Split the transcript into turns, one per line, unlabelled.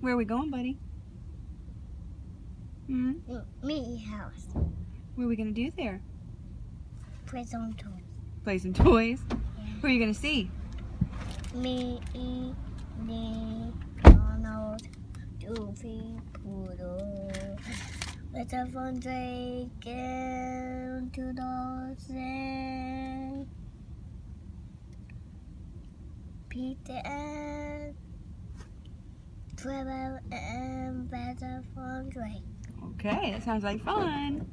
Where are we going, buddy? Hmm?
Me house.
What are we going to do there?
Play some toys.
Play some toys?
Yeah.
Who are you going to see?
Me, me, Donald, Goofy, Poodle. With a fun Drake and to the and Peter and Trevor and Better Fun Drake.
Okay, that sounds like fun.